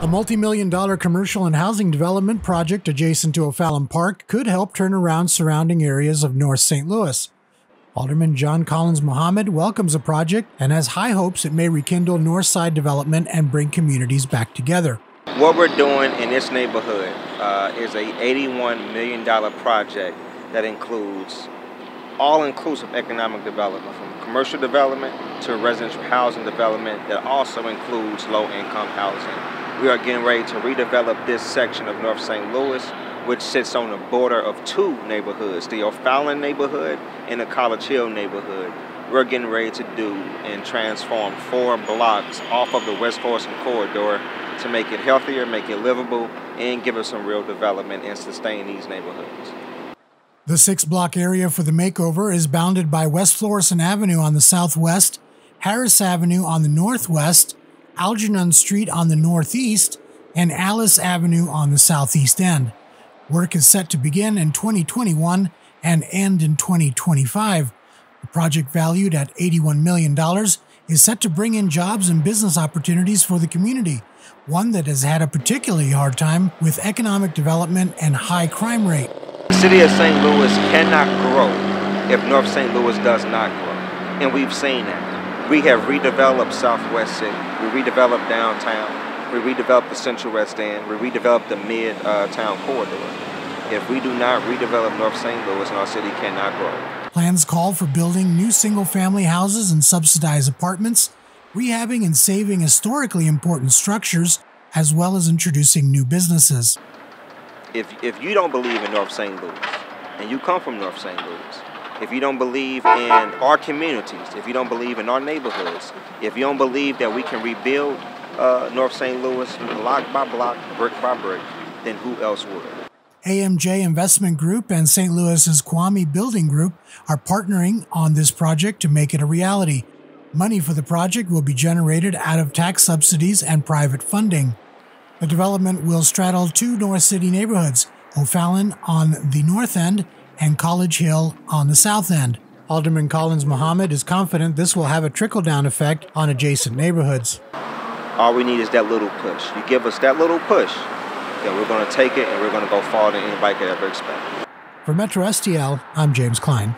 A multi million dollar commercial and housing development project adjacent to O'Fallon Park could help turn around surrounding areas of North St. Louis. Alderman John Collins Muhammad welcomes the project and has high hopes it may rekindle North Side development and bring communities back together. What we're doing in this neighborhood uh, is a $81 million project that includes all-inclusive economic development, from commercial development to residential housing development that also includes low-income housing. We are getting ready to redevelop this section of North St. Louis, which sits on the border of two neighborhoods, the O'Fallon neighborhood and the College Hill neighborhood. We're getting ready to do and transform four blocks off of the West Florissant corridor to make it healthier, make it livable, and give us some real development and sustain these neighborhoods. The six block area for the makeover is bounded by West Florissant Avenue on the southwest, Harris Avenue on the northwest, Algernon Street on the northeast, and Alice Avenue on the southeast end. Work is set to begin in 2021 and end in 2025. The project, valued at $81 million, is set to bring in jobs and business opportunities for the community, one that has had a particularly hard time with economic development and high crime rate. The city of St. Louis cannot grow if North St. Louis does not grow. And we've seen that. We have redeveloped Southwest City. We redeveloped downtown. We redeveloped the Central West End. We redeveloped the mid-town uh, corridor. If we do not redevelop North St. Louis, our city cannot grow. Plans call for building new single-family houses and subsidized apartments, rehabbing and saving historically important structures, as well as introducing new businesses if, if you don't believe in North St. Louis, and you come from North St. Louis, if you don't believe in our communities, if you don't believe in our neighborhoods, if you don't believe that we can rebuild uh, North St. Louis block by block, brick by brick, then who else would? AMJ Investment Group and St. Louis's Kwame Building Group are partnering on this project to make it a reality. Money for the project will be generated out of tax subsidies and private funding. The development will straddle two North City neighborhoods, O'Fallon on the north end and College Hill on the south end. Alderman Collins Muhammad is confident this will have a trickle down effect on adjacent neighborhoods. All we need is that little push. You give us that little push, then we're going to take it and we're going to go farther than anybody could ever expect. For Metro STL, I'm James Klein.